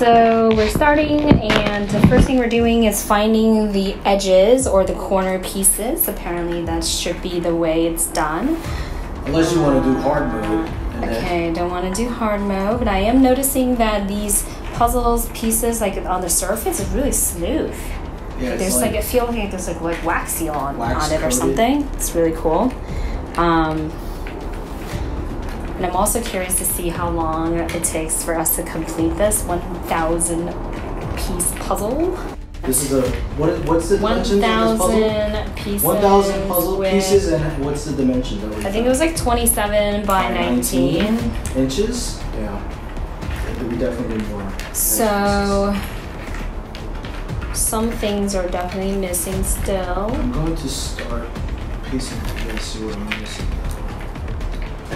So we're starting, and the first thing we're doing is finding the edges or the corner pieces. Apparently, that should be the way it's done. Unless you want to do hard mode. Okay, I don't want to do hard mode, but I am noticing that these puzzles pieces, like on the surface, is really smooth. Yeah, it's There's like, I feel like there's like like wax seal on, Wax on it or something. It's really cool. Um, and I'm also curious to see how long it takes for us to complete this 1,000 piece puzzle. This is a what? What's the dimensions of this puzzle? 1,000 pieces. One thousand puzzle with- pieces, and what's the dimensions? That we I think it was like 27 by 19. inches. Yeah, we definitely need more. So some things are definitely missing still. I'm going to start piecing together, see what I'm missing.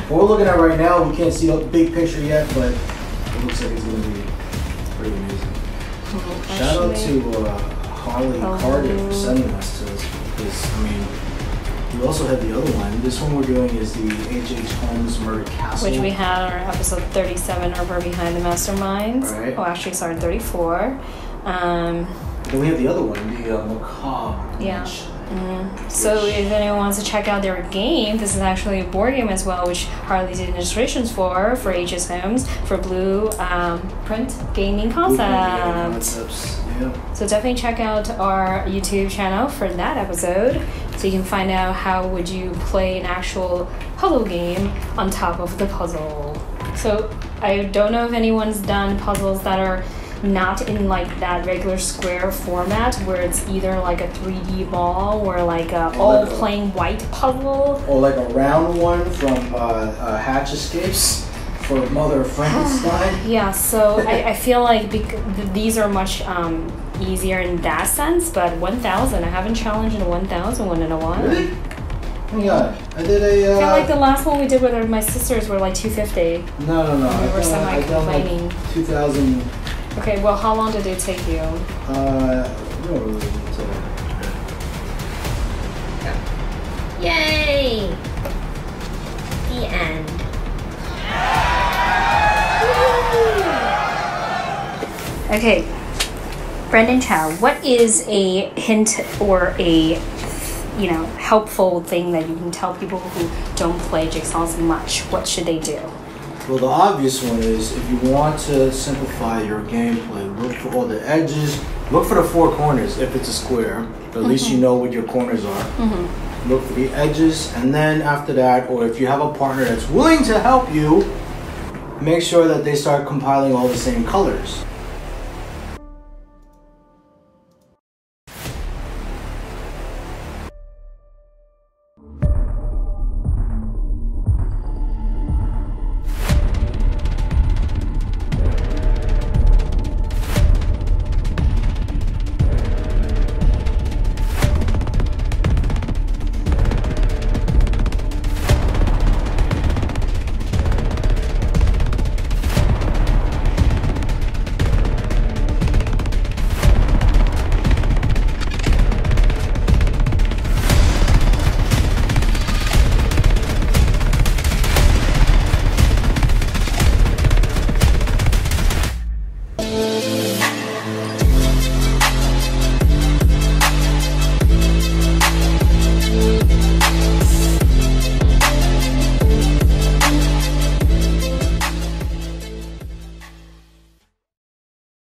What we're looking at right now, we can't see the big picture yet, but it looks like it's going to be pretty amazing. Shout out to uh, Holly Oh. Carden for sending us to this because I mean, we also have the other one. This one we're doing is the H.H. Holmes Murder Castle. which we had on our episode 37 over behind the masterminds Right. oh actually sorry 34 um, Then we have the other one, the uh, Macabre. Yeah. Mansion. Mm. so if anyone wants to check out their game this is actually a board game as well which Holly did illustrations for for H.H. Holmes for blue um, print gaming concept Concepts. Yeah. so definitely check out our youtube channel for that episode so you can find out how would you play an actual puzzle game on top of the puzzle so i don't know if anyone's done puzzles that are not in like that regular square format where it's either like a 3d ball or like a all like a- plain white puzzle Or like a round one from uh, uh, Hatch Escapes for Mother of Frankenstein. Yeah, so I, I feel like bec- these are much um, easier in that sense, but 1,000, I haven't challenged a 1,000 one in a while. really? Oh my god. I did a. Uh, I feel like the last one we did with my sisters were like 250. no, no, no. we were done, I done like semi-complaining. 2000. Okay, well, how long did it take you? Uh, no, really, it's, uh, Yay! The end. Okay, Brendan Chow, what is a hint or a you know helpful thing that you can tell people who don't play jigsaws much? What should they do? Well, the obvious one is if you want to simplify your gameplay, look for all the edges, look for the four corners if it's a square. At least you mm-hmm. know what your corners are. Mm-hmm. Look for the edges, and then after that, or if you have a partner that's willing to help you, make sure that they start compiling all the same colors.